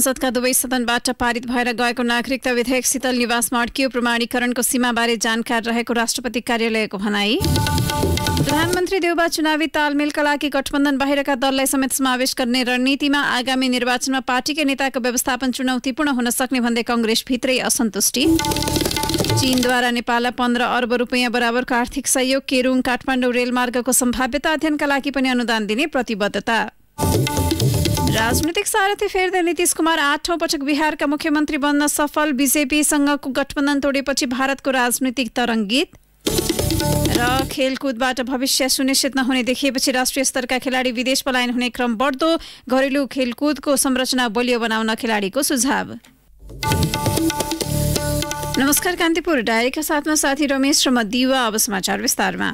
संसदका दुवै सदनबाट पारित भएर गएको नागरिकता विधेयक शीतल निवासमा अड्कियो प्रमाणीकरणको सीमाबारे जानकार रहेको राष्ट्रपति कार्यालयको भनाई। प्रधानमन्त्री देउबा चुनावी तालमेलका लागि गठबन्धन बाहिरका दललाई समेत समावेश गर्ने रणनीतिमा आगामी निर्वाचनमा पार्टीका नेताको व्यवस्थापन चुनौतीपूर्ण हुन सक्ने भन्दै कङ्ग्रेस भित्रै असन्तुष्टि। चीनद्वारा नेपाललाई पन्ध्र अर्ब रुपियाँ बराबरको आर्थिक सहयोग केरुङ काठमाडौँ रेलमार्गको सम्भाव्यता अध्ययनका लागि पनि अनुदान दिने प्रतिबद्धता। राजनैतिक सारथी फेर्दै नीतिश कुमार आठौँ पटक बिहारका मुख्यमन्त्री बन्न सफल। बिजेपीसँगको गठबन्धन तोडेपछि भारतको राजनीतिक तरङ्गित। र खेलकुदबाट भविष्य सुनिश्चित नहुने देखिएपछि राष्ट्रिय स्तरका खेलाडी विदेश पलायन हुने क्रम बढ्दो। घरेलु खेलकुदको संरचना बलियो बनाउन खेलाडीको सुझाव। नमस्कार कान्तिपुर। डायरीका साथमा साथी रमेश र म दिवा अब समाचार विस्तारमा।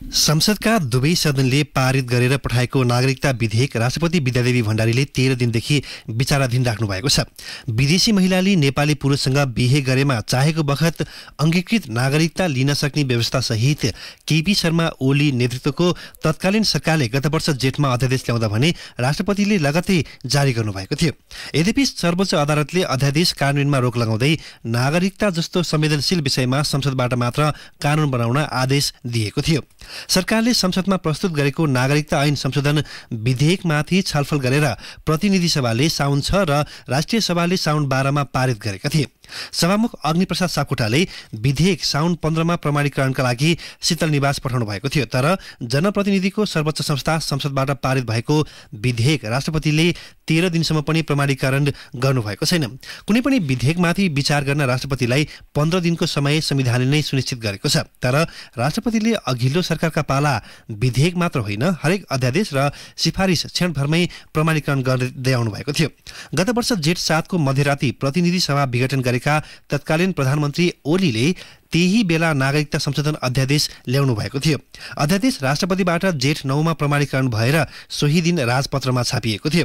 संसदका दुवै सदनले पारित गरेर पठाएको नागरिकता विधेयक राष्ट्रपति विद्यादेवी भण्डारीले तेह्र दिनदेखि विचाराधीन राख्नु भएको छ। विदेशी महिलाले नेपाली पुरुषसँग बिहे गरेमा चाहेको बखत अङ्गीकृत नागरिकता लिन सक्ने व्यवस्था सहित केपी शर्मा ओली नेतृत्वको तत्कालीन सरकारले गत वर्ष जेठमा अध्यादेश ल्याउँदा भने राष्ट्रपतिले लगत्तै जारी गर्नुभएको थियो। यद्यपि सर्वोच्च अदालतले अध्यादेश कार्यान्वयनमा रोक लगाउँदै नागरिकता जस्तो संवेदनशील विषयमा संसदबाट मात्र कानून बनाउन आदेश दिएको थियो। सरकारले संसदमा प्रस्तुत गरेको नागरिकता ऐन संशोधन विधेयकमाथि छलफल गरेर प्रतिनिधि सभाले साउन छ र राष्ट्रिय सभाले साउन बाह्रमा पारित गरेका थिए। सभामुख अग्निप्रसाद सापकोटाले विधेयक साउन पन्ध्रमा प्रमाणीकरणका लागि शीतल निवास पठाउनु भएको थियो तर जनप्रतिनिधिको सर्वोच्च संस्था संसदबाट पारित भएको विधेयक राष्ट्रपतिले तेह्र दिनसम्म पनि प्रमाणीकरण गर्नुभएको छैन। कुनै पनि विधेयकमाथि विचार गर्न राष्ट्रपतिलाई पन्ध्र दिनको समय संविधानले नै सुनिश्चित गरेको छ तर राष्ट्रपतिले अघिल्लो सरकारका पाला विधेयक मात्र होइन हरेक अध्यादेश र सिफारिस क्षणभरमै प्रमाणीकरण गर्दै आउनु भएको थियो। गत वर्ष जेठ सातको मध्यराति प्रतिनिधि सभा विघटन गरेका तत्कालीन प्रधानमन्त्री ओलीले त्यही बेला नागरिकता संशोधन अध्यादेश ल्याउनु भएको थियो। अध्यादेश राष्ट्रपतिबाट जेठ नौमा प्रमाणीकरण भएर सोही दिन राजपत्रमा छापिएको थियो।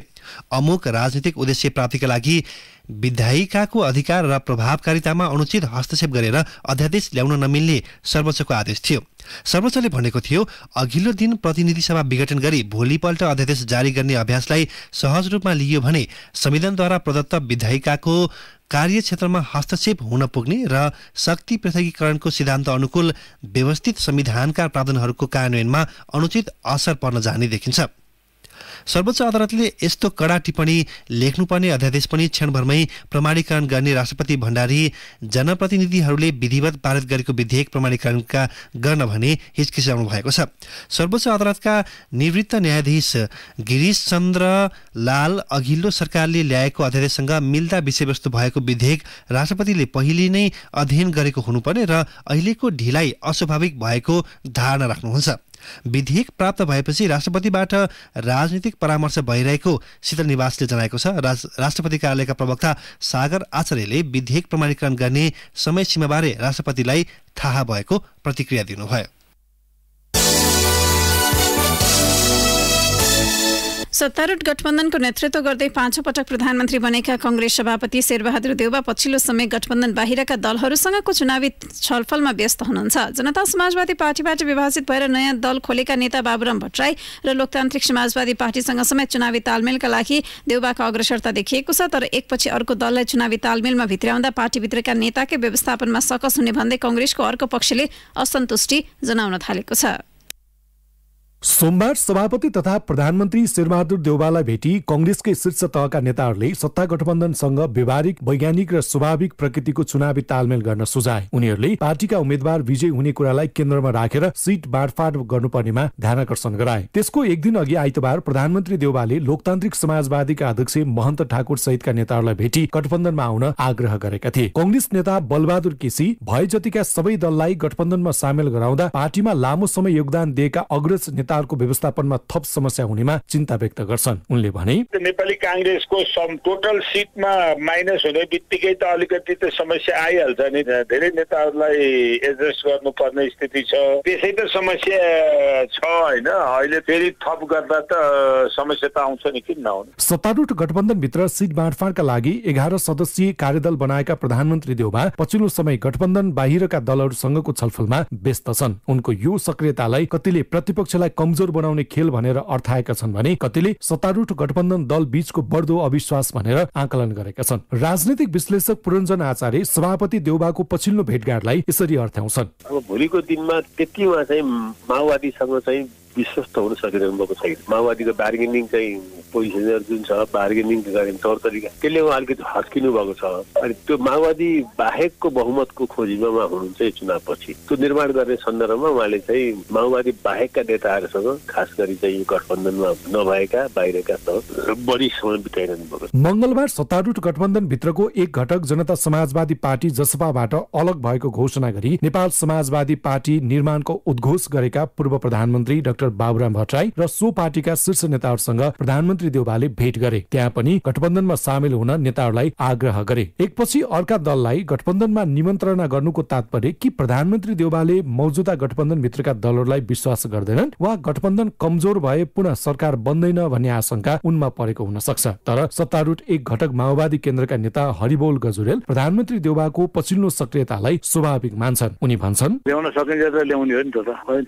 अमुक राजनीतिक उद्देश्य प्राप्तिका लागि विधायिकाको अधिकार र प्रभावकारितामा अनुचित हस्तक्षेप गरेर अध्यादेश ल्याउन नमिल्ने सर्वोच्चको आदेश थियो। सर्वोच्चले भनेको थियो अघिल्लो दिन प्रतिनिधि सभा विघटन गरी भोलिपल्ट अध्यादेश जारी गर्ने अभ्यासलाई सहज रूपमा लिइयो भने संविधानद्वारा प्रदत्त विधायिकाको कार्यक्षेत्रमा हस्तक्षेप हुन पुग्ने र शक्ति पृथकीकरणको सिद्धान्त अनुकूल व्यवस्थित संविधानका प्रावधानहरूको कार्यान्वयनमा अनुचित असर पर्न जाने देखिन्छ। सर्वोच्च अदालतले यस्तो कडा टिप्पणी लेख्नुपर्ने अध्यादेश पनि क्षणभरमै प्रमाणीकरण गर्ने राष्ट्रपति भण्डारी जनप्रतिनिधिहरूले विधिवत पारित गरेको विधेयक प्रमाणीकरणका गर्न भने हिचकिचाउनु भएको छ। सर्वोच्च अदालतका निवृत्त न्यायाधीश गिरीश चन्द्र लाल अघिल्लो सरकारले ल्याएको अध्यादेशसँग मिल्दा विषयवस्तु भएको विधेयक राष्ट्रपतिले पहिले नै अध्ययन गरेको हुनुपर्ने र अहिलेको ढिलाइ अस्वाभाविक भएको धारणा राख्नुहुन्छ। विधेयक प्राप्त भएपछि राष्ट्रपतिबाट राजनीतिक परामर्श भइरहेको शीतल निवासले जनाएको छ। राष्ट्रपति कार्यालयका प्रवक्ता सागर आचार्यले विधेयक प्रमाणीकरण गर्ने समय सीमाबारे राष्ट्रपतिलाई थाहा भएको प्रतिक्रिया दिनुभयो। सत्तारूढ गठबन्धनको नेतृत्व गर्दै पाँचौँ पटक प्रधानमन्त्री बनेका कङ्ग्रेस सभापति शेरबहादुर देउबा पछिल्लो समय गठबन्धन बाहिरका दलहरूसँगको चुनावी छलफलमा व्यस्त हुनुहुन्छ। जनता समाजवादी पार्टीबाट विभाजित भएर नयाँ दल खोलेका नेता बाबुराम भट्टराई र लोकतान्त्रिक समाजवादी पार्टीसँग समेत चुनावी तालमेलका लागि देउबाको अग्रसरता देखिएको छ तर एकपछि अर्को दललाई चुनावी तालमेलमा भित्र्याउँदा पार्टीभित्रका नेताकै व्यवस्थापनमा सकस हुने भन्दै कङ्ग्रेसको अर्को पक्षले असन्तुष्टि जनाउन थालेको छ। सोमबार सभापति तथा प्रधानमन्त्री शेरबहादुर देउवालाई भेटी कङ्ग्रेसकै शीर्ष तहका नेताहरूले सत्ता गठबन्धनसँग व्यवहारिक वैज्ञानिक र स्वाभाविक प्रकृतिको चुनावी तालमेल गर्न सुझाए। उनीहरूले पार्टीका उम्मेद्वार विजय हुने कुरालाई केन्द्रमा राखेर सिट बाँडफाँड गर्नुपर्नेमा ध्यान आकर्षण गराए। त्यसको एक दिन अघि आइतबार प्रधानमन्त्री देउवाले लोकतान्त्रिक समाजवादीका अध्यक्ष महन्त ठाकुर सहितका नेताहरूलाई भेटी गठबन्धनमा आउन आग्रह गरेका थिए। कङ्ग्रेस नेता बलबहादुर केसी भए जतिका सबै दललाई गठबन्धनमा सामेल गराउँदा पार्टीमा लामो समय योगदान दिएका अग्रज नेता नेताहरूको व्यवस्थापनमा थप समस्या हुनेमा चिन्ता व्यक्त गर्छन्। उनले भने नेपाली काङ्ग्रेसको टोटल सिटमा माइनस हुने बित्तिकै त अलिकति त समस्या आइहाल्छ नि धेरै नेताहरूलाई एडजस्ट गर्नुपर्ने स्थिति छ। त्यसै त समस्या छ होइन। अहिले फेरि थप गर्दा त समस्या त आउँछ नि। किन नआउने सत्तारूढ गठबन्धनभित्र सिट बाँडफाँडका लागि एघार सदस्यीय कार्यदल बनाएका प्रधानमन्त्री देउबा पछिल्लो समय गठबन्धन बाहिरका दलहरूसँगको छलफलमा व्यस्त छन्। उनको यो सक्रियतालाई कतिले प्रतिपक्षलाई कमजोर बनाउने खेल भनेर अर्थाएका छन् भने कतिले सत्तारूढ गठबन्धन दल बीचको बढ्दो अविश्वास भनेर आकलन गरेका छन्। राजनैतिक विश्लेषक पुरञ्जन आचार्य सभापति देउबाको पछिल्लो भेटघाटलाई यसरी अर्थ्याउँछन् भोलिको दिनमा त्यति उहाँ चाहिँ माओवादीसँग चाहिँ विश्वस्त हुन सकिरहनु भएको छैन माओवादीको बार्गेनिङ चाहिँ पोजिसनर जुन छ बार्गेनिङ तौर तरिका त्यसले उहाँ अलिकति हस्किनु भएको छ अनि त्यो माओवादी बाहेकको बहुमतको खोजीमा उहाँ हुनुहुन्छ यो चुनावपछि त्यो निर्माण गर्ने सन्दर्भमा उहाँले चाहिँ माओवादी बाहेकका नेताहरूसँग खास गरी चाहिँ यो गठबन्धनमा नभएका बाहिरका बढी समय बिताइरहनु भएको मङ्गलबार सत्तारूढ गठबन्धन भित्रको एक घटक जनता समाजवादी पार्टी जसपाबाट अलग भएको घोषणा गरी नेपाल समाजवादी पार्टी निर्माणको उद्घोष गरेका पूर्व प्रधानमन्त्री डाक्टर डाक्टर बाबुराम भट्टराई र सो पार्टीका शीर्ष नेताहरूसँग प्रधानमन्त्री देउबाले भेट गरे। त्यहाँ पनि गठबन्धनमा सामेल हुन नेताहरूलाई आग्रह गरे। एकपछि अर्का दललाई गठबन्धनमा निमन्त्रणा गर्नुको तात्पर्य कि प्रधानमन्त्री देउबाले मौजुदा गठबन्धन भित्रका दलहरूलाई विश्वास गर्दैनन् वा गठबन्धन कमजोर भए पुनः सरकार बन्दैन भन्ने आशंका उनमा परेको हुन सक्छ। तर सत्तारूढ एक घटक माओवादी केन्द्रका नेता हरिबोल गजुरेल प्रधानमन्त्री देउबाको पछिल्लो सक्रियतालाई स्वाभाविक मान्छन्। उनी भन्छन् ल्याउन सकिन्छ त ल्याउने नि त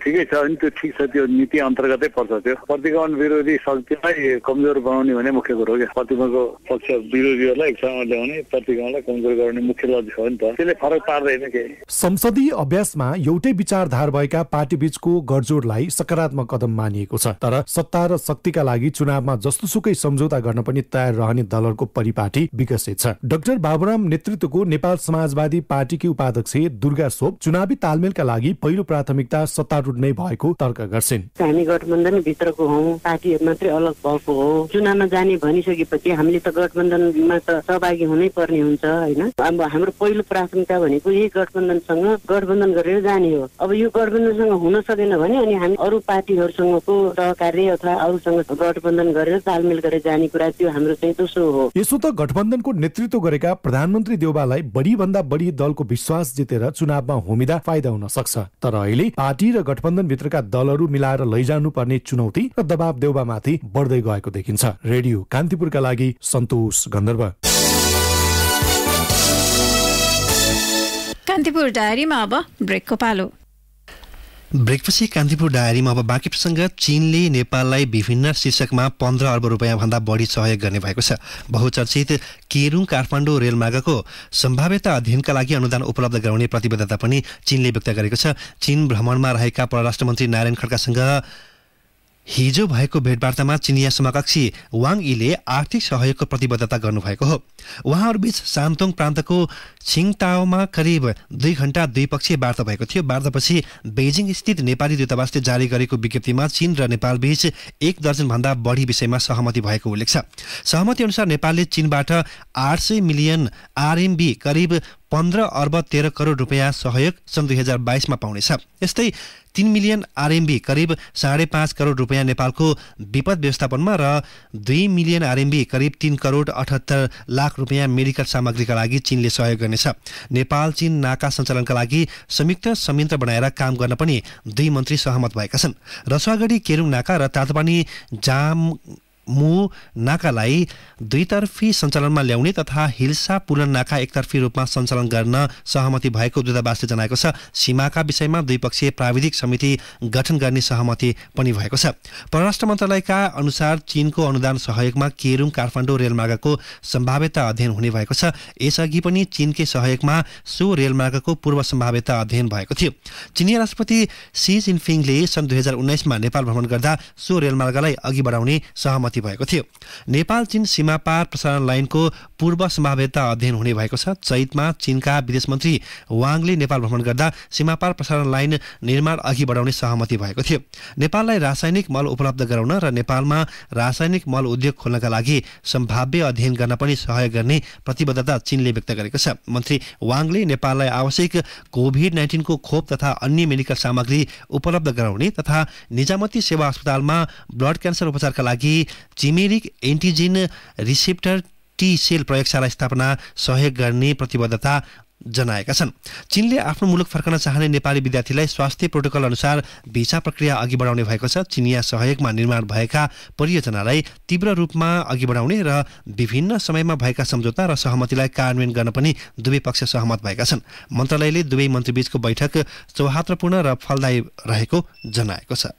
ठिकै छ अनि त्यो ठिक छ त्यो नीति अन्तर्गतै पर्छ त्यो। प्रतिगमन विरोधी शक्तिलाई कमजोर बनाउने भने मुख्य कुरो हो क्या। प्रतिगमनको पक्ष विरोधीहरूलाई एक ठाउँमा ल्याउने प्रतिगमनलाई कमजोर गर्ने मुख्य लक्ष्य हो नि त। त्यसले फरक पार्दैन केही संसदीय अभ्यासमा एउटै विचारधार भएका पार्टी बीचको गडजोडलाई सकारात्मक कदम मानिएको छ। तर सत्ता र शक्तिका लागि चुनावमा जस्तोसुकै सम्झौता गर्न पनि तयार रहने दलहरूको परिपाटी विकसित छ। डाक्टर बाबुराम नेतृत्वको नेपाल समाजवादी पार्टीकी उपाध्यक्ष दुर्गा सोप चुनावी तालमेलका लागि पहिलो प्राथमिकता सत्तारूढ नै भएको तर्क गर्छिन्। हामी गठबन्धन भित्रको हौ पार्टीहरू मात्रै अलग भएको हो। चुनावमा जाने भनिसकेपछि हामीले त गठबन्धनमा त सहभागी हुनै पर्ने हुन्छ होइन? अब हाम्रो पहिलो प्राथमिकता भनेको यही गठबन्धनसँग गठबन्धन गरेर जाने हो। अब यो गठबन्धनसँग हुन सकेन भने अनि हामी अरू पार्टीहरूसँगको सहकार्य अथवा अरूसँग गठबन्धन गरेर तालमेल गरेर जाने कुरा त्यो हाम्रो चाहिँ दोस्रो हो। यसो त गठबन्धनको नेतृत्व गरेका प्रधानमन्त्री देउबालाई बढी भन्दा बढी दलको विश्वास जितेर चुनावमा होमिदा फाइदा हुन सक्छ। तर अहिले पार्टी र गठबन्धन भित्रका दलहरू मिलाएर लैजानु पर्ने चुनौती र दबाव देउबामाथि बढ्दै गएको देखिन्छ। रेडियो कान्तिपुरका लागि सन्तोष गन्धर्व। कान्तिपुर डायरीमा अब ब्रेकको पालो। ब्रेकपछि कान्तिपुर डायरीमा अब बाँकी प्रसङ्ग चीनले नेपाललाई विभिन्न शीर्षकमा पन्ध्र अर्ब रुपियाँभन्दा बढी सहयोग गर्ने भएको छ। बहुचर्चित केरुङ काठमाडौँ रेलमार्गको सम्भाव्यता अध्ययनका लागि अनुदान उपलब्ध गराउने प्रतिबद्धता पनि चीनले व्यक्त गरेको छ। चीन भ्रमणमा रहेका परराष्ट्र मन्त्री नारायण खड्कासँग हिजो भएको भेटवार्तामा चिनिया समकक्षी वाङ यीले आर्थिक सहयोगको प्रतिबद्धता गर्नुभएको हो। उहाँहरूबीच सान्तोङ प्रान्तको छिङताओमा करिब दुई घण्टा द्विपक्षीय वार्ता भएको थियो। वार्तापछि बेजिङ स्थित नेपाली दूतावासले जारी गरेको विज्ञप्तिमा चीन र नेपालबीच एक दर्जनभन्दा बढी विषयमा सहमति भएको उल्लेख छ। सहमति अनुसार नेपालले चीनबाट आठ सय मिलियन आरएमबी करिब पन्ध्र अर्ब तेह्र करोड रुपियाँ सहयोग सन् दुई हजार बाइसमा पाउनेछ। यस्तै तिन मिलियन आरएमबी करिब साढे पाँच करोड रुपियाँ नेपालको विपद व्यवस्थापनमा र दुई मिलियन आरएमबी करिब तिन करोड अठहत्तर लाख रुपियाँ मेडिकल सामग्रीका लागि चीनले सहयोग गर्नेछ। नेपाल चीन नाका सञ्चालनका लागि संयुक्त संयन्त्र बनाएर काम गर्न पनि दुई मन्त्री सहमत भएका छन्। रसुवागढी केरुङ नाका र तातोपानी जाम मु नाकालाई दुईतर्फी सञ्चालनमा ल्याउने तथा हिल्सा पुलन नाका एकतर्फी रूपमा सञ्चालन गर्न सहमति भएको दूतावासले जनाएको छ। सीमाका विषयमा द्विपक्षीय प्राविधिक समिति गठन गर्ने सहमति पनि भएको छ। परराष्ट्र मन्त्रालयका अनुसार चीनको अनुदान सहयोगमा केरुङ काठमाडौँ रेलमार्गको सम्भाव्यता अध्ययन हुने भएको छ। यसअघि पनि चीनकै सहयोगमा सो रेलमार्गको पूर्व सम्भाव्यता अध्ययन भएको थियो। चिनिया राष्ट्रपति सी जिनफिङले सन् दुई हजार उन्नाइसमा नेपाल भ्रमण गर्दा सो रेलमार्गलाई अघि बढाउने सहमति सहमति भएको थियो। नेपाल चीन सीमा पार प्रसारण लाइनको पूर्व सम्भाव्यता अध्ययन हुने भएको छ। चैतमा चीनका विदेश मन्त्री वाङले नेपाल भ्रमण गर्दा सीमापार प्रसारण लाइन निर्माण अघि बढाउने सहमति भएको थियो। नेपाललाई रासायनिक मल उपलब्ध गराउन र नेपालमा रासायनिक मल उद्योग खोल्नका लागि सम्भाव्य अध्ययन गर्न पनि सहयोग गर्ने प्रतिबद्धता चीनले व्यक्त गरेको छ। मन्त्री वाङले नेपाललाई आवश्यक कोभिड नाइन्टिनको खोप तथा अन्य मेडिकल सामग्री उपलब्ध गराउने तथा निजामती सेवा अस्पतालमा ब्लड क्यान्सर उपचारका लागि chimeric antigen receptor T cell प्रयोगशाला स्थापना सहयोग गर्ने प्रतिबद्धता जनाएका छन्। चीनले आफ्नो मुलुक फर्कन चाहने नेपाली विद्यार्थीलाई स्वास्थ्य प्रोटोकल अनुसार भिसा प्रक्रिया अघि बढाउने भएको छ। चिनिया सहयोगमा निर्माण भएका परियोजनालाई तीव्र रूपमा अघि बढाउने र विभिन्न समयमा भएका सम्झौता र सहमतिलाई कार्यान्वयन गर्न पनि दुवै पक्ष सहमत भएका छन्। मन्त्रालयले दुवै मन्त्रीबीचको बैठक सौहार्दपूर्ण र फलदायी रहेको जनाएको छ।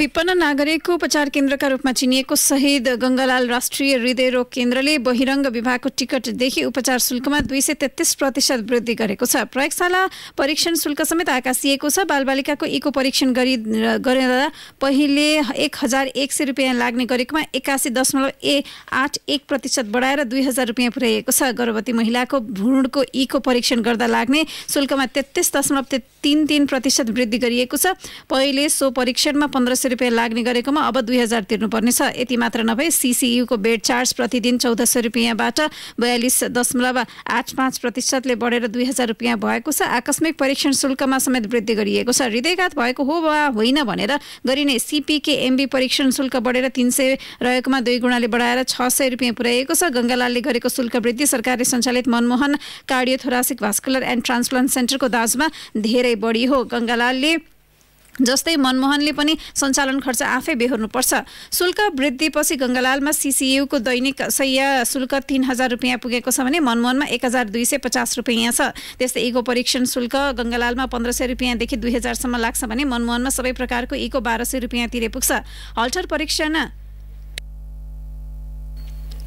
विपन्न नागरिकको उपचार केन्द्रका रूपमा चिनिएको शहीद गङ्गालाल राष्ट्रिय हृदयरोग केन्द्रले बहिरङ्ग विभागको टिकटदेखि उपचार शुल्कमा दुई सय तेत्तिस प्रतिशत वृद्धि गरेको छ। प्रयोगशाला परीक्षण शुल्क समेत आकाशिएको छ। बालबालिकाको इको परीक्षण गरी गरेर पहिले एक हजार एक सय रुपियाँ लाग्ने गरेकोमा एकासी दशमलव ए आठ एक प्रतिशत बढाएर दुई हजार रुपियाँ पुर्याइएको छ। गर्भवती महिलाको भ्रूणको इको परीक्षण गर्दा लाग्ने शुल्कमा तेत्तिस दशमलव तिन तिन प्रतिशत वृद्धि गरिएको छ। पहिले सो परीक्षणमा पन्ध्र सय रुपियाँ लाग्ने गरेकोमा अब दुई हजार तिर्नुपर्नेछ। यति मात्र नभए सिसियुको बेड चार्ज प्रतिदिन चौध सय रुपियाँबाट बयालिस दशमलव आठ पाँच प्रतिशतले बढेर दुई हजार रुपियाँ भएको छ। आकस्मिक परीक्षण शुल्कमा समेत वृद्धि गरिएको छ। हृदयघात भएको हो वा होइन भनेर गरिने सिपिके एमबी परीक्षण शुल्क बढेर तिन सय रहेकोमा दुई गुणाले बढाएर छ सय रुपियाँ पुर्याइएको छ। गङ्गालालले गरेको शुल्क वृद्धि सरकारले सञ्चालित Manmohan cardiothoracic vascular and transplant सेन्टरको दाजुमा धेरै बढी हो। गङ्गालालले जस्तै मनमोहनले पनि सञ्चालन खर्च आफै बेहोर्नुपर्छ। शुल्क वृद्धिपछि गङ्गालालमा सिसियुको दैनिक सय शुल्क तिन हजार रुपियाँ पुगेको छ भने मनमोहनमा एक हजार दुई सय पचास रुपियाँ छ। त्यस्तै इको परीक्षण शुल्क गङ्गालालमा पन्ध्र सय रुपियाँदेखि दुई हजारसम्म लाग्छ भने मनमोहनमा सबै प्रकारको इको बाह्र सय रुपियाँ तिरे पुग्छ। हल्टर परीक्षण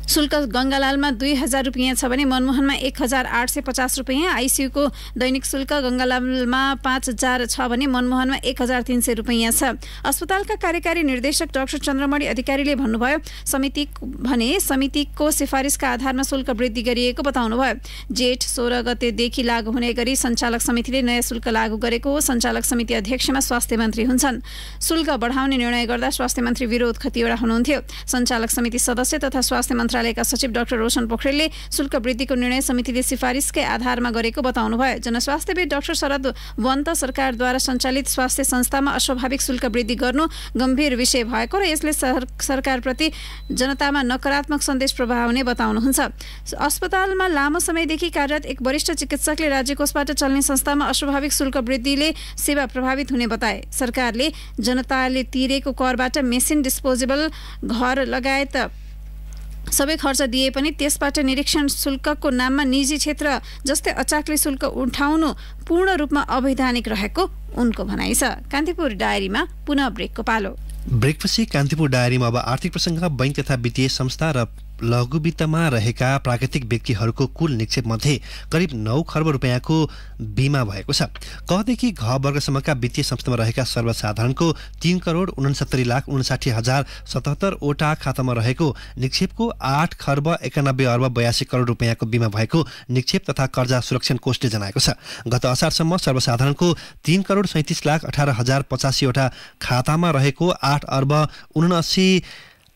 शुल्क गङ्गालालमा दुई हजार रुपियाँ छ भने मनमोहनमा एक हजार आठ सय पचास रुपियाँ आइसियुको दैनिक शुल्क गङ्गालालमा पाँच हजार छ भने मनमोहनमा एक हजार तिन सय रुपियाँ छ। अस्पतालका कार्यकारी निर्देशक डाक्टर चन्द्रमणि अधिकारीले भन्नुभयो समिति भने समितिको सिफारिसका आधारमा शुल्क वृद्धि गरिएको बताउनुभयो। जेठ सोह्र गतेदेखि लागू हुने गरी सञ्चालक समितिले नयाँ शुल्क लागू गरेको हो। सञ्चालक समिति अध्यक्षमा स्वास्थ्य मन्त्री हुन्छन्। शुल्क बढाउने निर्णय गर्दा स्वास्थ्य मन्त्री विरोध खतिवडा हुनुहुन्थ्यो। सञ्चालक समिति सदस्य तथा स्वास्थ्य मन्त्रालय मन्त्रालयका सचिव डाक्टर रोशन पोखरेलले शुल्क वृद्धिको निर्णय समितिले सिफारिसकै आधारमा गरेको बताउनुभयो जनस्वास्थ्यविद डाक्टर शरद वन्त सरकारद्वारा सञ्चालित स्वास्थ्य संस्थामा अस्वाभाविक शुल्क वृद्धि गर्नु गम्भीर विषय भएको र यसले सरकारप्रति जनतामा नकारात्मक सन्देश प्रभावने बताउनुहुन्छ। अस्पतालमा लामो समयदेखि कार्यरत एक वरिष्ठ चिकित्सकले राज्य कोषबाट चल्ने संस्थामा अस्वाभाविक शुल्क वृद्धिले सेवा प्रभावित हुने बताए। सरकारले जनताले तिरेको करबाट मेसिन डिस्पोजेबल घर लगायत सबै खर्च दिए पनि त्यसबाट निरीक्षण शुल्कको नाममा निजी क्षेत्र जस्तै अचाकले शुल्क उठाउनु पूर्ण रूपमा अवैधानिक रहेको उनको भनाइ छ। कान्तिपुर डायरीमा पुनः ब्रेकको पालो। ब्रेकपछि कान्तिपुर डायरीमा अब आर्थिक प्रसङ्ग बैङ्क तथा वित्तीय संस्था र लघु वित्तमा रहेका प्राकृतिक व्यक्तिहरूको कुल निक्षेप मध्ये करिब नौ खर्ब रुपियाँको बिमा भएको छ। कदेखि घ वर्गसम्मका वित्तीय संस्थामा रहेका सर्वसाधारणको तीन करोड उनसत्तरी लाख उन्साठी हजार सतहत्तरवटा खातामा रहेको निक्षेपको आठ खर्ब एकानब्बे अर्ब बयासी करोड रुपियाँको बिमा भएको निक्षेप तथा कर्जा सुरक्षण कोषले जनाएको छ। गत असारसम्म सर्वसाधारणको तीन करोड सैँतिस लाख अठार हजार पचासीवटा खातामा रहेको आठ अर्ब उनासी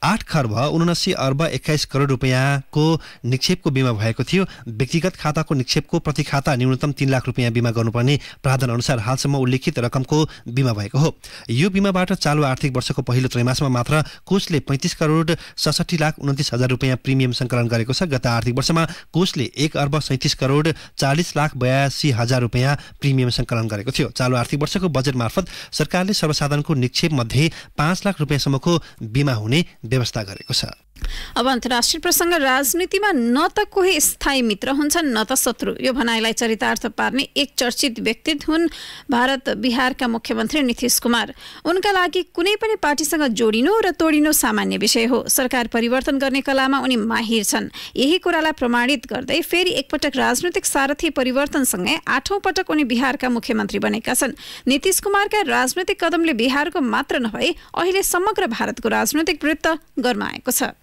आठ खर्ब उनासी अर्ब एक्काइस करोड रुपियाँको निक्षेपको बिमा भएको थियो। व्यक्तिगत खाताको निक्षेपको प्रति खाता न्यूनतम तिन लाख रुपियाँ बिमा गर्नुपर्ने प्रावधान अनुसार हालसम्म उल्लेखित रकमको बिमा भएको हो। यो बिमाबाट चालु आर्थिक वर्षको पहिलो त्रैमासमा मात्र कोषले पैँतिस करोड सडसठी लाख उन्तिस हजार रुपियाँ प्रिमियम सङ्कलन गरेको छ। गत आर्थिक वर्षमा कोषले एक अर्ब सैँतिस करोड चालिस लाख बयासी हजार रुपियाँ प्रिमियम सङ्कलन गरेको थियो। चालु आर्थिक वर्षको बजेट मार्फत सरकारले सर्वसाधारणको निक्षेप मध्ये पाँच लाख रुपियाँसम्मको बिमा हुने व्यवस्था गरेको छ। अब अन्तर्राष्ट्रिय प्रसङ्ग राजनीतिमा न त कोही स्थायी मित्र हुन्छन् न त शत्रु। यो भनाइलाई चरितार्थ पार्ने एक चर्चित व्यक्ति हुन् भारत बिहारका मुख्यमन्त्री नीतिश कुमार। उनका लागि कुनै पनि पार्टीसँग जोडिनु र तोडिनु सामान्य विषय हो। सरकार परिवर्तन गर्ने कलामा उनी माहिर छन्। यही कुरालाई प्रमाणित गर्दै फेरि एकपटक राजनैतिक सारथी परिवर्तनसँगै आठौँ पटक उनी बिहारका मुख्यमन्त्री बनेका छन्। नीतिश कुमारका राजनैतिक कदमले बिहारको मात्र नभई अहिले समग्र भारतको राजनैतिक वृत्त गर्माएको छ।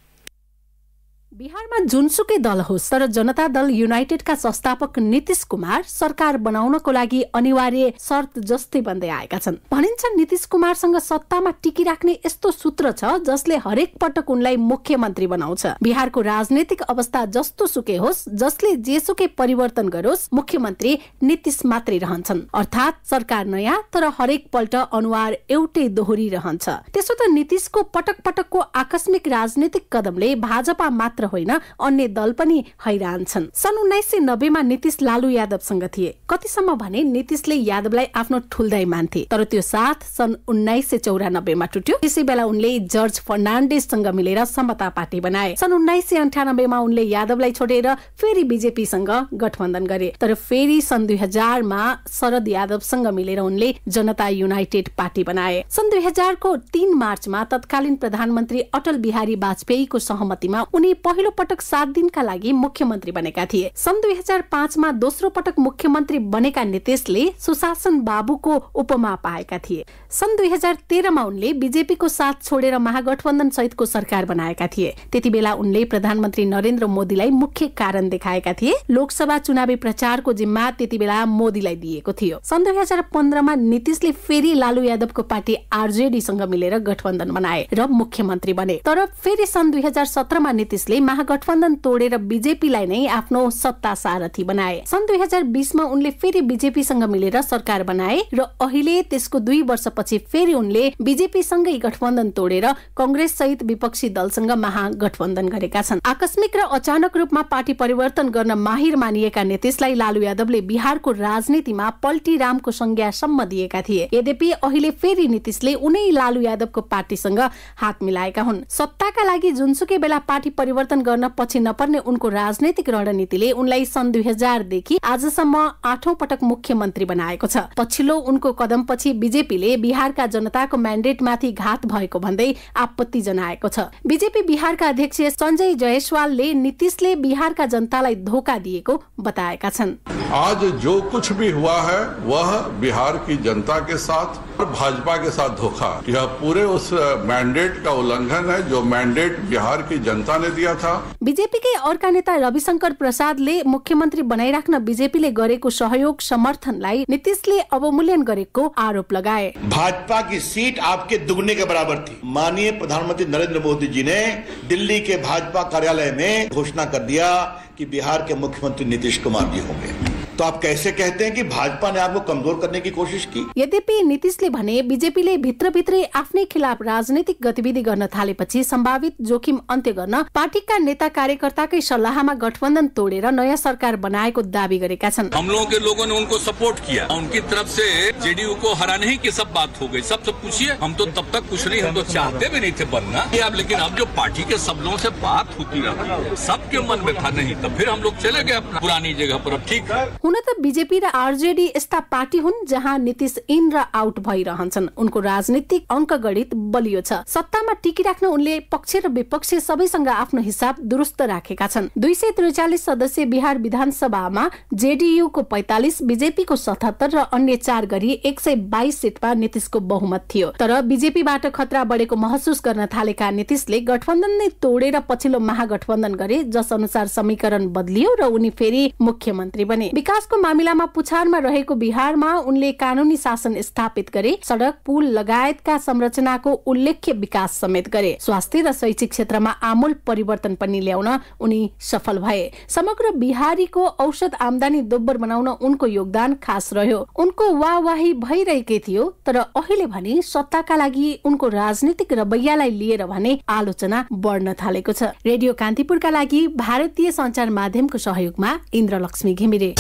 बिहारमा जुनसुकै दल होस् तर जनता दल युनाइटेडका संस्थापक नीतिश कुमार सरकार बनाउनको लागि अनिवार्य शर्त जस्तै बन्दै आएका छन्। भनिन्छ नीतिश कुमारसँग सत्तामा टिकिराख्ने यस्तो सूत्र छ जसले हरेक पटक उनलाई मुख्यमन्त्री बनाउँछ। बिहारको राजनैतिक अवस्था जस्तो सुके होस् जसले जेसुकै परिवर्तन गरोस् मुख्यमन्त्री नीतिश मात्रै रहन्छन्। अर्थात् सरकार नयाँ तर हरेक पल्ट अनुहार एउटै दोहोरी रहन्छ त्यसो त नीतिशको पटक पटकको आकस्मिक राजनैतिक कदमले भाजपा मात्र मात्र होइन अन्य दल पनि हैरान छन् सन् उन्नाइस सय नब्बेमा नीतिश लालु यादवसँग थिए। कतिसम्म भने नीतिशले यादवलाई आफ्नो ठुल्दाई मान्थे। तर त्यो साथ सन् उन्नाइस सय चौरानब्बेमा टुट्यो। त्यसै बेला उनले जर्ज फर्नान्डेससँग मिलेर समता पार्टी बनाए। सन् उन्नाइस सय अन्ठानब्बेमा उनले यादवलाई छोडेर फेरि बिजेपीसँग गठबन्धन गरे। तर फेरि सन् दुई हजारमा शरद यादवसँग मिलेर उनले जनता युनाइटेड पार्टी बनाए। सन् दुई हजारको तीन मार्चमा तत्कालीन प्रधानमन्त्री अटल बिहारी वाजपेयीको सहमतिमा उनी पहिलो पटक सात दिनका लागि मुख्यमन्त्री बनेका थिए। सन् दुई हजार पाँचमा दोस्रो पटक मुख्यमन्त्री बनेका नीतिशले सुशासन बाबुको उपमा पाएका थिए। सन् दुई हजार तेह्रमा उनले बिजेपीको साथ छोडेर महागठबन्धन सहितको सरकार बनाएका थिए। त्यति बेला उनले प्रधानमन्त्री नरेन्द्र मोदीलाई मुख्य कारण देखाएका थिए। लोकसभा चुनावी प्रचारको जिम्मा त्यति बेला मोदीलाई दिएको थियो। सन् दुई हजार पन्ध्रमा नीतिशले फेरि लालु यादवको पार्टी आरजेडीसँग मिलेर गठबन्धन बनाए र मुख्यमन्त्री बने। तर फेरि सन् दुई हजार सत्रमा नीतिशले महागठबन्धन तोडेर बिजेपीलाई नै आफ्नो सत्ता सारथी बनाए। सन् दुई हजार बिसमा उनले फेरि बिजेपीसँग मिलेर सरकार बनाए र अहिले त्यसको दुई वर्षपछि फेरि उनले बिजेपीसँगै गठबन्धन तोडेर कंग्रेस सहित विपक्षी दलसँग महागठबन्धन गरेका छन्। आकस्मिक र अचानक रूपमा पार्टी परिवर्तन गर्न माहिर मानिएका नीतिशलाई लालु यादवले बिहारको राजनीतिमा पल्टी रामको संज्ञासम्म दिएका थिए। यद्यपि अहिले फेरि नीतिशले उनै लालु यादवको पार्टीसँग हात मिलाएका हुन्। सत्ताका लागि जुनसुकै बेला पार्टी परिवर्तन गर्न पछि नपर्ने उनको राजनैतिक रणनीतिले उनलाई सन् दुई हजारदेखि आजसम्म आठौं पटक मुख्यमन्त्री बनाएको छ। पछिल्लो उनको कदमपछि बिजेपीले बिहारका जनताको म्यान्डेटमाथि घात भएको भन्दै आपत्ति जनाएको छ। बिजेपी बिहारका अध्यक्ष सञ्जय जयसवालले नीतिशले बिहारका जनतालाई धोका दिएको बताएका छन्। आज जो कुछ भी हुआ है वह बिहार की जनता के साथ और भाजपा के साथ धोखा। यह पूरे उस मैंडेट का उल्लंघन है जो मैंडेट बिहार की जनता ने दिया था। बिजेपीकै अर्का नेता रविशंकर प्रसाद ले मुख्यमंत्री प्रसादले मुख्यमन्त्री बनाइराख्न बिजेपीले गरेको सहयोग समर्थनलाई नीतिशले अवमूल्यन गरेको आरोप लगाए। भाजपा की सीट आपके दुगने के बराबर थी। माननीय प्रधानमंत्री नरेंद्र मोदी जी ने दिल्ली के भाजपा कार्यालय में घोषणा कर दिया कि बिहार के मुख्यमंत्री नीतीश कुमार जी होंगे। तो आप कैसे कहते हैं कि भाजपा ने आपको कमज़ोर करने की कोशिश की? यद्यपि नीतिशले भने बिजेपीले भित्रभित्रै आफ्नै खिलाफ राजनैतिक गतिविधि गर्न थालेपछि सम्भावित जोखिम अन्त्य गर्न पार्टीका नेता कार्यकर्ताकै सल्लाहमा गठबन्धन तोडेर नयाँ सरकार बनाएको दावी गरेका छन्। हम लोगों के लोगों ने उनको सपोर्ट किया। उनकी तरफ़ से जेडीयू को हराने ही की सब बात हो गई। सब सब पूछिए। हम तो तब तक कुछ नहीं हम तो चाहते भी नहीं थे बनना। ये अब लेकिन अब जो पार्टी के सब लोगों से बात होती रही सबके मन में था नहीं तब फिर हम लोग चले गए अपना पुरानी जगह पर। अब ठीक है। हुन त बिजेपी र आरजेडी यस्ता पार्टी हुन् जहाँ नीतिश इन र आउट भइरहन्छन्। उनको राजनीतिक अङ्क गणित बलियो छ। सत्तामा टिकिराख्न उनले पक्ष र विपक्ष सबैसँग आफ्नो हिसाब दुरुस्त राखेका छन्। दुई सय त्रिचालिस सदस्य बिहार विधानसभामा जेडीयूको पैतालिस बिजेपीको सतहत्तर र अन्य चार गरी एक सय बाइस सिटमा नीतिशको बहुमत थियो। तर बिजेपीबाट खतरा बढेको महसुस गर्न थालेका नीतिशले गठबन्धन नै तोडेर पछिल्लो महागठबन्धन गरे जस अनुसार समीकरण बदलियो र उनी फेरि मुख्यमन्त्री बने। विकासको मामिलामा पुछारमा रहेको बिहारमा उनले कानूनी शासन स्थापित गरे सड़क पुल लगायतका संरचनाको उल्लेख्य विकास समेत गरे। स्वास्थ्य र शैक्षिक क्षेत्रमा आमूल परिवर्तन पनि ल्याउन उनी सफल भए। समग्र बिहारीको औषध आमदानी दोब्बर बनाउन उनको योगदान खास रह्यो। उनको वाहवाही भइरहेकै थियो तर अहिले भने सत्ताका लागि उनको राजनीतिक रवैयालाई लिएर भने आलोचना बढ्न थालेको छ। रेडियो कान्तिपुरका लागि भारतीय संचार माध्यमको सहयोगमा इन्द्रलक्ष्मी घिमिरे।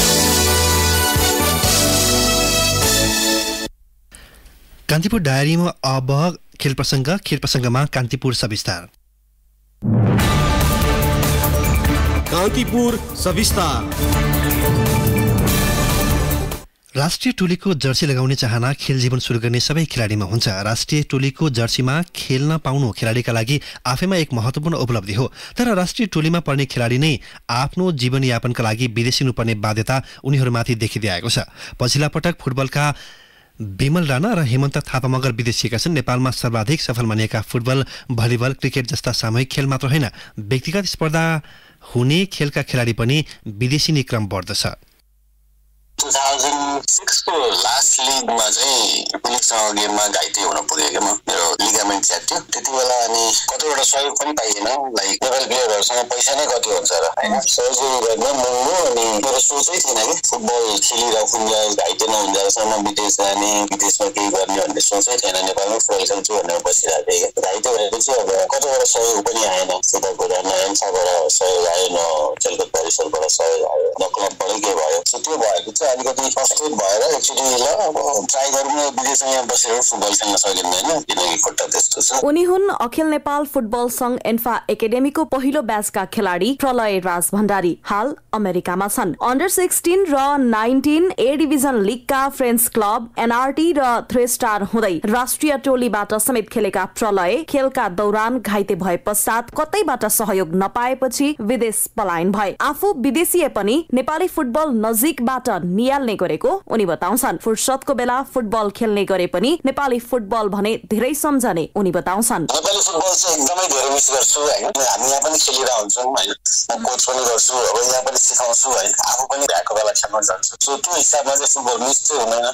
कान्तिपुर डायरीमा अब खेल प्रसङ्ग खेल प्रसङ्गमा कान्तिपुर सविस्तार। कान्तिपुर सविस्तार। राष्ट्रिय टोलीको जर्सी लगाउने चाहना खेल जीवन सुरु गर्ने सबै खेलाडीमा हुन्छ। राष्ट्रिय टोलीको जर्सीमा खेल्न पाउनु खेलाडीका लागि आफैमा एक महत्त्वपूर्ण उपलब्धि हो। तर राष्ट्रिय टोलीमा पर्ने खेलाडी नै आफ्नो जीवनयापनका लागि विदेशिनुपर्ने बाध्यता उनीहरूमाथि देखिँदै आएको छ। पछिल्ला पटक फुटबलका विमल राणा र हेमन्त थापा मगर विदेशिएका छन्। नेपालमा सर्वाधिक सफल मानिएका फुटबल भलिबल क्रिकेट जस्ता सामूहिक खेल मात्र होइन व्यक्तिगत स्पर्धा हुने खेलका खेलाडी पनि विदेशी नै क्रम बढ्दछ। टु थाउजन्ड सिक्सको लास्ट लिगमा चाहिँ पुलिससँग गेममा घाइते हुन पुगेँ क्या म मेरो लिगामेन्ट च्याट्यो त्यति बेला अनि कतिवटा सहयोग पनि पाइएन लाइक नेपाली प्लेयरहरूसँग पैसा नै कति हुन्छ र होइन? सर्जरी गर्न महँगो अनि मेरो सोचै थिएन कि फुटबल खेलिरहेको घाइते नहुन्जेलसम्म विदेश जाने विदेशमा केही गर्ने भन्ने सोचै थिएन। नेपालमै फुटबल खेल्छु भनेर बसिरहेको थिएँ क्या। घाइते भएपछि चाहिँ अब कतिवटा सहयोग पनि आएन। कुरा न एन्साबाट सहयोग आयो न खेलकुद परिसरबाट सहयोग आयो न क्लबबाटै केही भयो? त्यो भएको चाहिँ अलिकति फ्रस्ट्रेट भएर एकचोटि ल अब ट्राई गरौँ विदेशमा यहाँ बसेर फुटबल खेल्न सकिँदैन किनकि खुट्टा त्यस्तो छ। उनी हुन् अखिल नेपाल फुटबल संघ एन्फा एकाडेमीको पहिलो ब्याचका खेलाडी प्रलय राज भण्डारी हाल अमेरिकामा छन्। अन्डर सिक्सटिन र नाइन्टिन ए डिभिजन लिगका फ्रेन्च क्लब एनआरटी र थ्री स्टार हुँदै राष्ट्रिय टोलीबाट समेत खेलेका प्रलय खेलका दौरान घाइते भए पश्चात कतैबाट सहयोग नपाएपछि विदेश पलायन भए। आफू विदेशीय पनि नेपाली फुटबल नजिकबाट निहाल्ने गरेको उनी बताउँछन्। फुर्सदको बेला फुटबल खेल्ने गरे पनि नेपाली फुटबल भने धेरै सम्झने उनी बताउँछन्। नेपाली फुटबल चाहिँ एकदमै धेरै मिस गर्छु होइन? हामी यहाँ पनि खेलिरहेको हुन्छौँ होइन? म कोच पनि गर्छु अब यहाँ पनि सिकाउँछु होइन? आफू पनि भ्याएको बेला खेल्न जान्छु। सो त्यो हिसाबमा चाहिँ फुटबल मिस चाहिँ हुँदैन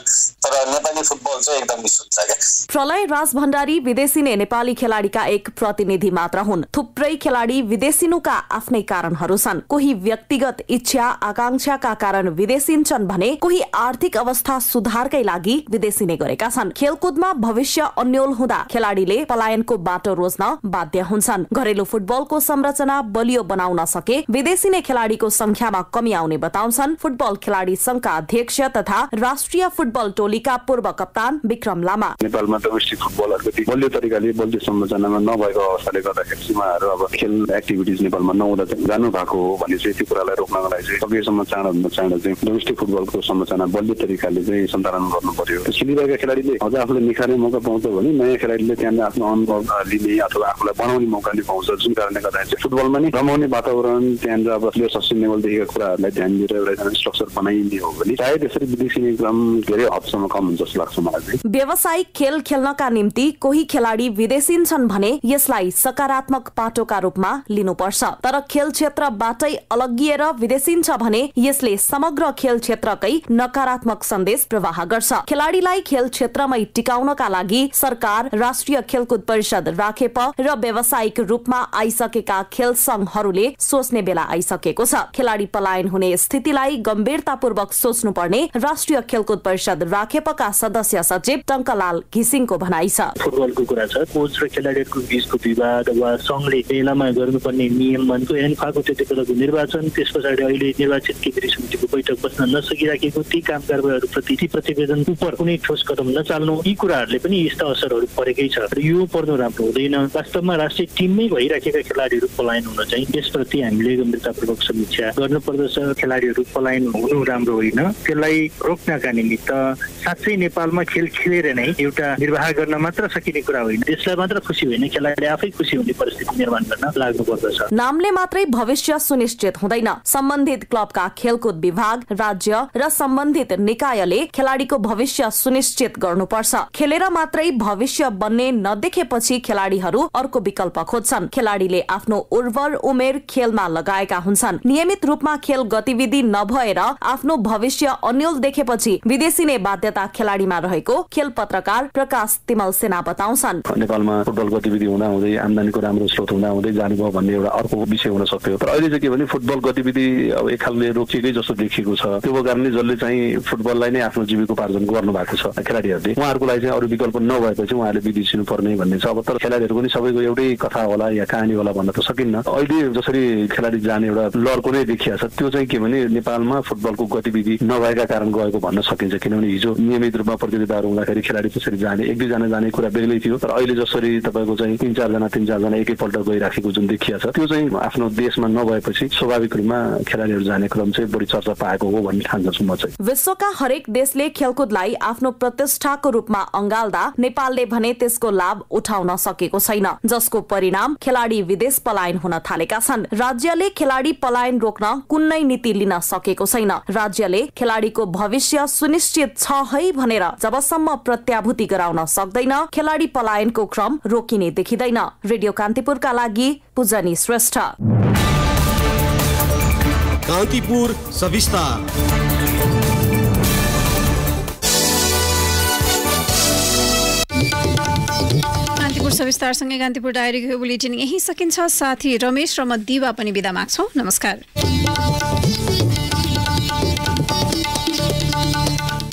तर नेपाली फुटबल चाहिँ एकदम मिस हुन्छ क्या। प्रलय राज भण्डारी विदेशी नै नेपाली खेलाडीका एक प्रतिनिधि मात्र हुन्। थुप्रै खेलाडी विदेशिनुका आफ्नै कारणहरू छन्। कोही व्यक्तिगत इच्छा आकांक्षाका कारण विदेशिन्छन् भने कोही आर्थिक अवस्था सुधारकै लागि विदेशिने गरेका छन्। खेलकुदमा भविष्य अन्यल हुँदा खेलाडीले पलायनको बाटो रोज्न बाध्य हुन्छन्। घरेलु फुटबलको संरचना बलियो बनाउन सके विदेशी नै खेलाडीको संख्यामा कमी आउने बताउँछन्। फुटबल खेलाडी संघका अध्यक्ष तथा राष्ट्रिय फुटबल टोलीका पूर्व कप्तान विक्रम लामा। नेपालमा डोमेस्टिक फुटबल अलिकति बलियो तरिकाले बलियो संरचनामा नभएको अवस्थाले गर्दाखेरि सीमाहरू अब खेल एक्टिभिटिज नेपालमा नहुँदा जानु भएको हो भने चाहिँ त्यो कुरालाई रोक्नको लागि चाहिँ सकेसम्म चाँडोभन्दा चाँडो चाहिँ डोमेस्टिक फुटबलको संरचना बलियो तरिकाले चाहिँ सञ्चालन गर्नु पर्यो खेलिरहेका खेलाडीले अझ आफूले निखार्ने मौका पाउँछ भने नयाँ खेलाडीले त्यहाँनिर आफ्नो अनुभव लिने अथवा आफूलाई बनाउने मौका नि पाउँछ जुन कारणले गर्दाखेरि चाहिँ फुटबलमा नि रमाउने वातावरण त्यहाँनिर अब प्लेयर सस्टेनेबलदेखिका कुराहरूलाई ध्यान दिएर एउटा स्ट्रक्चर बनाइने हो भने सायद यसरी विदेशी क्रम धेरै हदसम्म कम हुन्छ जस्तो लाग्छ मलाई व्यावसायिक खेल खेल्नका निम्ति कोही खेलाडी विदेशिन्छन् भने यसलाई सकारात्मक पाटोका रूपमा लिनुपर्छ। तर खेल क्षेत्रबाटै अलगिएर विदेशिन्छ भने यसले समग्र खेल क्षेत्रकै नकारात्मक सन्देश प्रवाह गर्छ। खेलाडीलाई खेल क्षेत्रमै टिकाउनका लागि सरकार राष्ट्रिय खेलकुद परिषद राखेप र व्यावसायिक रूपमा आइसकेका खेल संघहरूले सोच्ने बेला आइसकेको छ। खेलाडी पलायन हुने स्थितिलाई गम्भीरतापूर्वक सोच्नुपर्ने राष्ट्रिय खेलकुद परिषद राखेपका सदस्य सचिव टङ्कलाल घिसिङको भनाइ छ। फुटबलको कुरा छ। कोच र खेलाडीहरूको बीचको विवाद वा संघले बेलामा गर्नुपर्ने नियम भनेको एन्फाको त्यति बेलाको निर्वाचन त्यस पछाडि अहिले निर्वाचित केन्द्रीय समितिको बैठक बस्न नसकिराखेको ती काम कारवाहीहरूप्रति ती प्रतिवेदन उप कुनै ठोस कदम नचाल्नु यी कुराहरूले पनि यस्ता असरहरू परेकै छ। र यो पर्नु राम्रो हुँदैन। वास्तवमा राष्ट्रिय टिममै भइराखेका खेलाडीहरू पलायन हुन चाहिँ यसप्रति हामीले गम्भीरतापूर्वक समीक्षा गर्नुपर्दछ। खेलाडीहरू पलायन हुनु राम्रो होइन। त्यसलाई रोक्नका निमित्त साँच्चै नेपालमा खेल खेलेर नै एउटा निर्वाह गर्न मात्र सकिने कुरा होइन। देशलाई मात्र खुसी होइन खेलाडी आफै खुसी हुने परिस्थिति निर्माण गर्न लाग्नु पर्दछ नामले मात्रै भविष्य सुनिश्चित हुँदैन। सम्बन्धित क्लबका खेलकुद विभाग राज्य र सम्बन्धित निकायले खेलाडीको भविष्य सुनिश्चित गर्नुपर्छ। खेलेर मात्रै भविष्य बन्ने नदेखेपछि खेलाडीहरू अर्को विकल्प खोज्छन्। खेलाडीले आफ्नो उर्वर उमेर खेलमा लगाएका हुन्छन्। नियमित रूपमा खेल गतिविधि नभएर आफ्नो भविष्य अन्यल देखेपछि विदेशी नै बाध्यता खेलाडीमा रहेको खेल पत्रकार प्रकाश तिमल सेना बताउँछन्। नेपालमा फुटबल गतिविधि हुँदा हुँदै आमदानीको राम्रो स्रोत हुँदा हुँदै जानुभयो भन्ने एउटा अर्को विषय हुन सक्थ्यो तर अहिले चाहिँ के भने फुटबल गतिविधि अब एक खालले रोकिएकै जस्तो देखिएको छ। त्यो कारणले जसले चाहिँ फुटबललाई नै आफ्नो जीविकोपार्जन गर्नु भएको छ खेलाडीहरूले। उहाँहरूको लागि चाहिँ अरू विकल्प नभएपछि उहाँहरूले विदेशिनु पर्ने भन्ने छ। अब तर खेलाडीहरू पनि सबैको एउटै कथा होला या कहानी होला भन्न त सकिन्न। अहिले जसरी खेलाडी जाने एउटा लड्को नै देखिया छ त्यो चाहिँ के भने नेपालमा फुटबलको गतिविधि नभएका कारण गएको भन्न सकिन्छ। किनभने हिजो नियमित रूपमा प्रतियोगिताहरू हुँदाखेरि खेलाडी त्यसरी जाने एक दुईजना जाने कुरा बेग्लै थियो। तर अहिले जसरी तपाईँको चाहिँ तिन चारजना तिन चारजना एकैपल्ट गइराखेको जुन देखिया छ त्यो चाहिँ आफ्नो देशमा नभएपछि स्वाभाविक रूपमा खेलाडीहरू जाने क्रम चाहिँ बढी चर्चा पाएको हो भन्ने ठान्छु म चाहिँ। विश्वका हरेक देशले खेलकुदलाई आफ्नो प्रतिष्ठाको रूपमा अंगाल्दा नेपालले भने त्यसको लाभ उठाउन सकेको छैन जसको परिणाम खेलाडी विदेश पलायन हुन थालेका छन्। राज्यले खेलाडी पलायन रोक्न कुनै नीति लिन सकेको छैन। राज्यले खेलाडीको भविष्य सुनिश्चित छ है भनेर जबसम्म प्रत्याभूति गराउन सक्दैन खेलाडी पलायनको क्रम रोकिने देखिँदैन। रेडियो कान्तिपुरका लागि पूजनी श्रेष्ठ। कान्तिपुर सविस्तार। सविस्तारसँगै कान्तिपुर डायरीको बुलेटिन यहीँ सकिन्छ। साथी रमेश र म दिवा पनि बिदा माग्छौँ। नमस्कार।